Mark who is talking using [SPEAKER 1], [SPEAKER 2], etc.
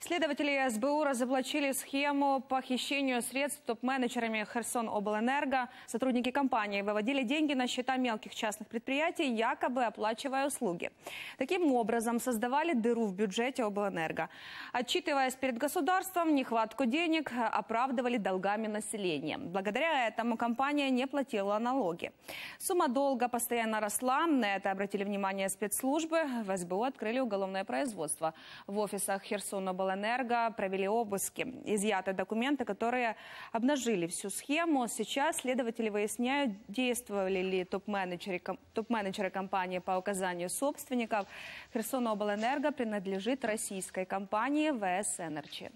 [SPEAKER 1] Следователи СБУ разоблачили схему по хищению средств топ-менеджерами Херсон Обленерго. Сотрудники компании выводили деньги на счета мелких частных предприятий, якобы оплачивая услуги. Таким образом, создавали дыру в бюджете Обленерго. Отчитываясь перед государством, нехватку денег оправдывали долгами населения. Благодаря этому компания не платила налоги. Сумма долга постоянно росла. На это обратили внимание спецслужбы. В СБУ открыли уголовное производство. В офисах Херсоноблэнерго провели обыски. Изъяты документы, которые обнажили всю схему. Сейчас следователи выясняют, действовали ли топ-менеджеры, топ-менеджеры компании по указанию собственников. Херсоноблэнерго принадлежит российской компании VS «Energy».